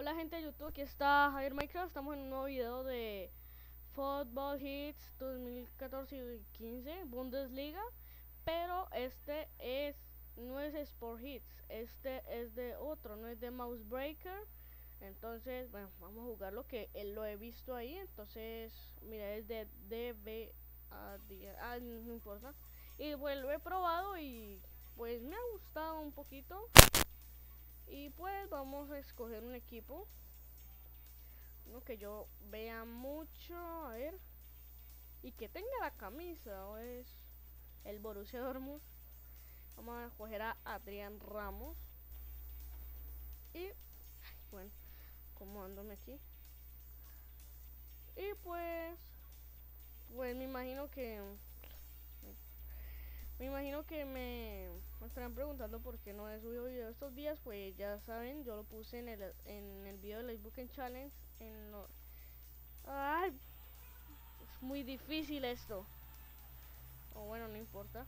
Hola gente de YouTube, aquí está Javier Minecraft, estamos en un nuevo video de Football Hits 2014 y 15 Bundesliga. Pero este es, no es Sport Hits, este es de otro, no es de Mouse Breaker Entonces, bueno, vamos a jugar lo que él lo he visto ahí, entonces, mira, es de DB, ah, no importa. Y pues lo he probado y pues me ha gustado un poquito y pues vamos a escoger un equipo. Uno que yo vea mucho. A ver. Y que tenga la camisa. Es el Borussia Dortmund. Vamos a escoger a Adrián Ramos. Y bueno, acomodándome aquí. Y pues, pues me imagino que me imagino que me, estarán preguntando por qué no he subido video estos días, pues ya saben, yo lo puse en el, en el video de Facebook en Challenge. En ¡Ay! Es muy difícil esto. O bueno, no importa.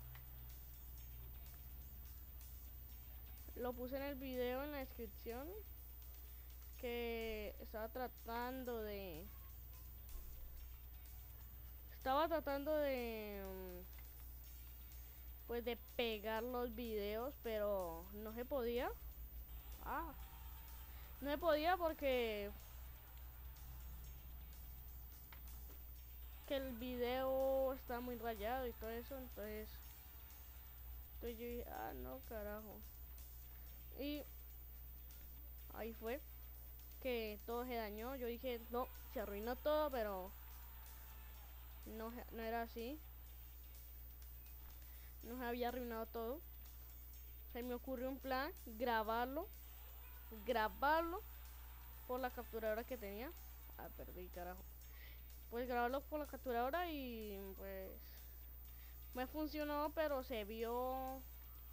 Lo puse en el video en la descripción. Que estaba tratando de... Estaba tratando de pues de pegar los videos, pero no se podía. Ah, no se podía porque que el video está muy rayado y todo eso, entonces entonces yo dije, ah, no, carajo. Y ahí fue que todo se dañó. Yo dije, no, se arruinó todo, pero no, no era así nos había arruinado todo. Se me ocurrió un plan, grabarlo, grabarlo por la capturadora que tenía. Ah, perdí, carajo. Pues grabarlo por la capturadora y pues me funcionó, pero se vio,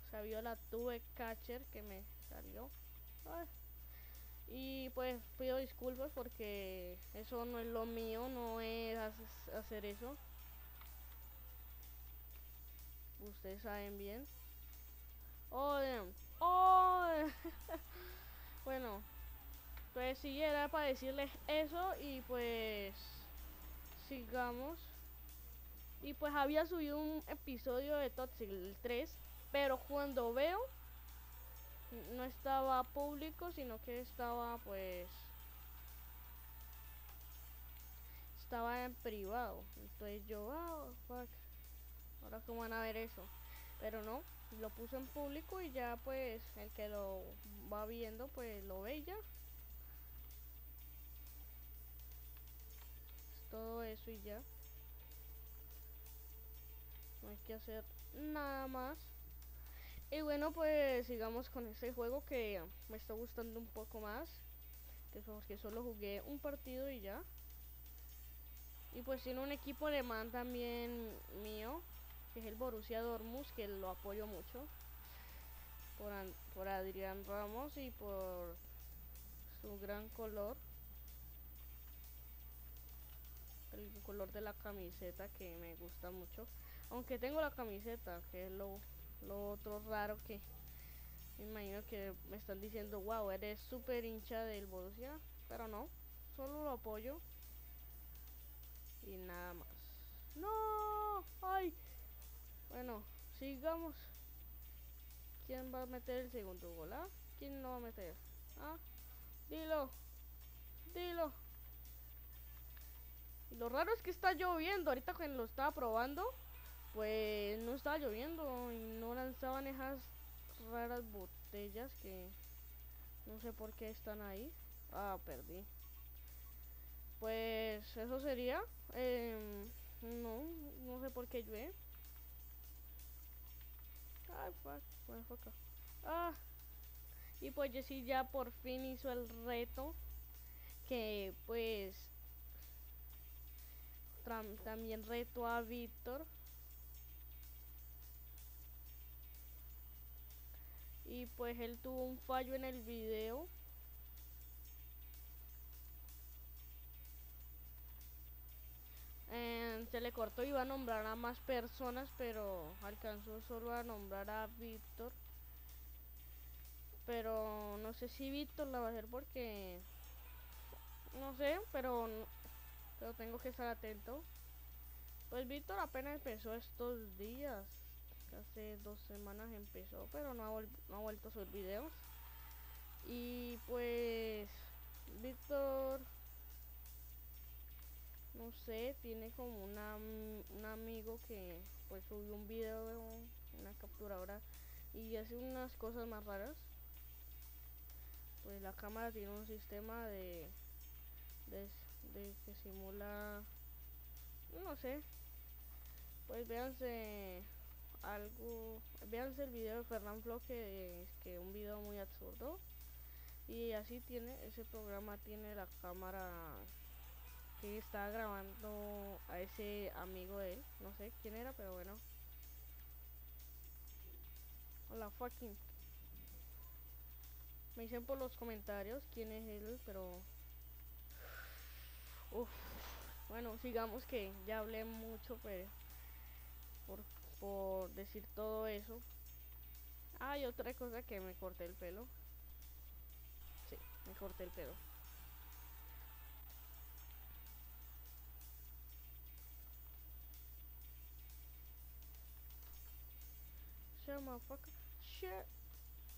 se vio la tube catcher que me salió. Y pues pido disculpas porque eso no es lo mío, no es hacer eso ustedes saben bien. Oh, oh. bueno, pues si era para decirles eso y pues sigamos. Y pues había subido un episodio de Toxic 3, pero cuando veo no estaba público, sino que estaba pues estaba en privado. Entonces yo, oh, fuck. Ahora cómo van a ver eso. Pero no, lo puse en público y ya pues el que lo va viendo pues lo ve ya. todo eso y ya. No hay que hacer nada más. Y bueno, pues sigamos con este juego que me está gustando un poco más. Que, que solo jugué un partido y ya. Y pues tiene un equipo alemán también mío que es el Borussia Dortmund, que lo apoyo mucho. Por, por Adrián Ramos y por su gran color. El color de la camiseta que me gusta mucho. Aunque tengo la camiseta, que es lo, lo otro raro que me imagino que me están diciendo, wow, eres súper hincha del Borussia. Pero no, solo lo apoyo. Y nada más. ¡No! ¡Ay! Bueno, sigamos. ¿Quién va a meter el segundo gol? Ah? ¿Quién no va a meter? ¿Ah? Dilo. Dilo. Y lo raro es que está lloviendo. Ahorita cuando lo estaba probando, pues no estaba lloviendo y no lanzaban esas raras botellas que no sé por qué están ahí. Ah, perdí. Pues eso sería. Em, no, no sé por qué llueve. Ah. Y pues Jessy ya por fin hizo el reto. Que pues también reto a Víctor. Y pues él tuvo un fallo en el video. Le cortó iba a nombrar a más personas, pero alcanzó solo a nombrar a Víctor. Pero no sé si Víctor la va a hacer porque no sé, pero, pero tengo que estar atento. Pues Víctor apenas empezó estos días. Hace dos semanas empezó, pero no ha, vuelto a subir videos. Y pues Víctor, no sé, tiene como una, un amigo que pues subió un video, una capturadora y hace unas cosas más raras. Pues la cámara tiene un sistema de, de, que simula, no sé, pues véanse algo, véanse el video de Fernán Flo que es que un video muy absurdo y así tiene, ese programa tiene la cámara que está grabando a ese amigo de él, no sé quién era, pero bueno. Hola fucking. Me dicen por los comentarios quién es él, pero... Uf. Bueno, sigamos que ya hablé mucho, pero... Por, por decir todo eso. Hay otra cosa que me corté el pelo. Sí, me corté el pelo.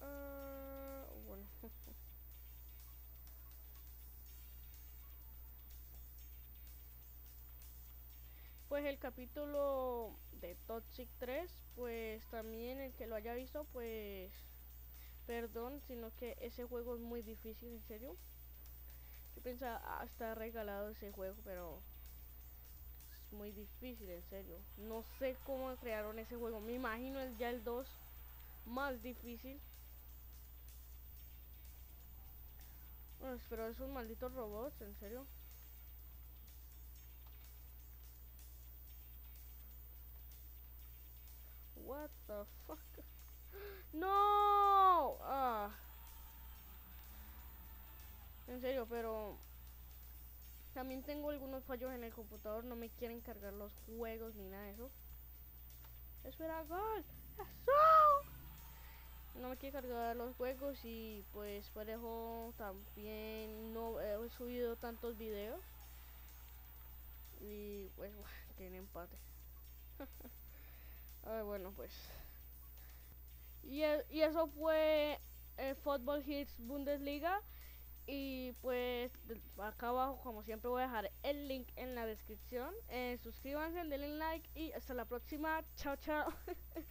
Uh, bueno. pues el capítulo de Toxic 3, pues también el que lo haya visto, pues perdón, sino que ese juego es muy difícil, en serio. Yo pensaba, ah, está regalado ese juego, pero muy difícil, en serio. No sé cómo crearon ese juego. Me imagino es ya el 2 más difícil. Bueno, pero esos malditos robots, en serio. What the fuck? No. También tengo algunos fallos en el computador, no me quieren cargar los juegos ni nada de eso. Eso era gol. Eso. No me quiere cargar los juegos y pues por eso también no he subido tantos videos. Y pues bueno, tiene empate. ver, bueno, pues. E, y eso fue el Football Hits Bundesliga. Y pues acá abajo, como siempre, voy a dejar el link en la descripción. Eh, suscríbanse, denle like y hasta la próxima. Chao, chao.